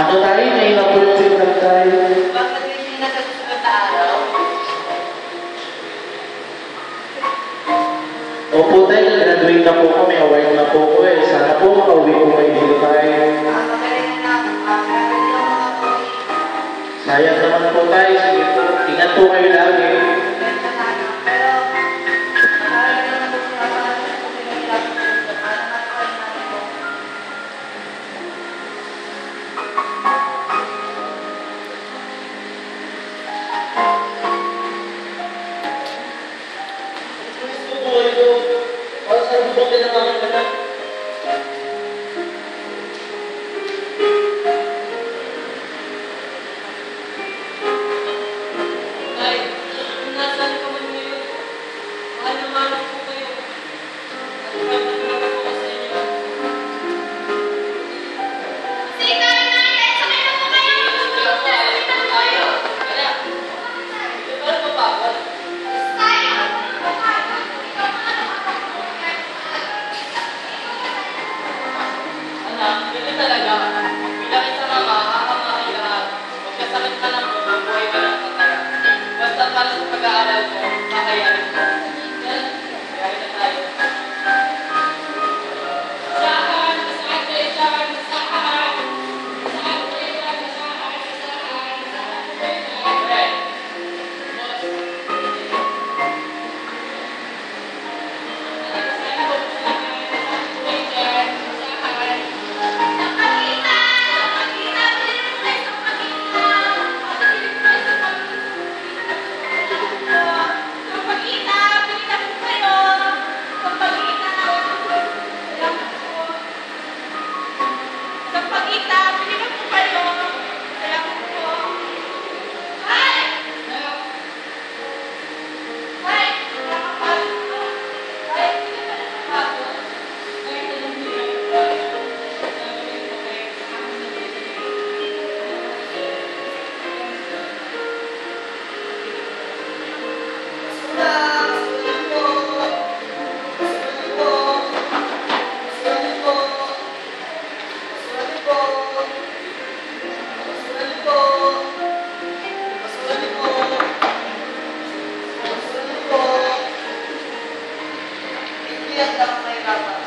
Ano tayo? Po yung signal tayo. Bakit hindi na sa susunod na? Opo tayo, graduate na po kami. Award na po ko eh. Sana po makauwi po kayo dito tayo. Lang. Sayang naman po tayo. Sige po. Ingat po kayo lagi. Gusto po ito. Para sa bubuti ng talaga, anak. Bilang isang ama, kakamahin lahat. Huwag kasakit ka ng buhay ka ng tataya. Basta para sa pag-aaral ko, kakayanin ko. nhận đồng này vào